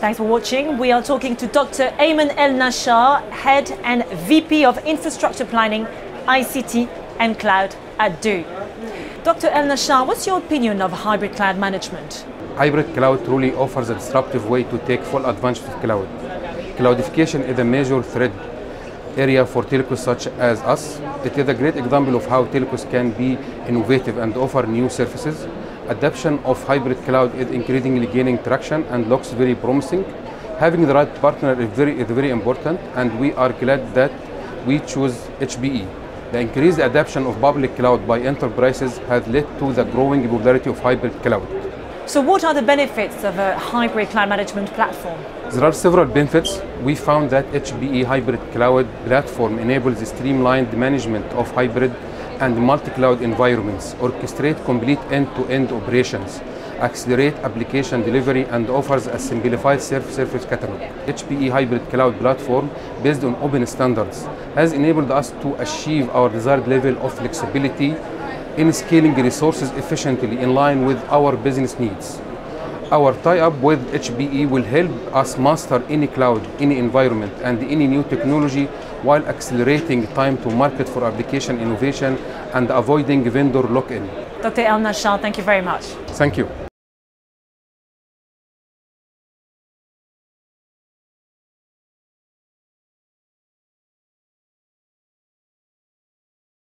Thanks for watching. We are talking to Dr. Ayman El Nashar, Head and VP of Infrastructure Planning, ICT and Cloud at du. Dr. El Nashar, what's your opinion of hybrid cloud management? Hybrid cloud truly offers a disruptive way to take full advantage of cloud. Cloudification is a major thrust area for telcos such as us. It is a great example of how telcos can be innovative and offer new services. Adoption of hybrid cloud is increasingly gaining traction and looks very promising. Having the right partner is very, is very important and we are glad that we choose HPE. The increased adoption of public cloud by enterprises has led to the growing popularity of hybrid cloud. So, what are the benefits of a hybrid cloud management platform? There are several benefits. We found that HPE Hybrid Cloud Platform enables streamlined management of hybrid and multi-cloud environments, orchestrate complete end-to-end operations, accelerate application delivery, and offers a simplified self-service catalog. HPE Hybrid Cloud Platform, based on open standards, has enabled us to achieve our desired level of flexibility in scaling resources efficiently in line with our business needs. Our tie-up with HPE will help us master any cloud, any environment, and any new technology while accelerating time to market for application innovation and avoiding vendor lock-in. Dr. El Nashar, thank you very much. Thank you.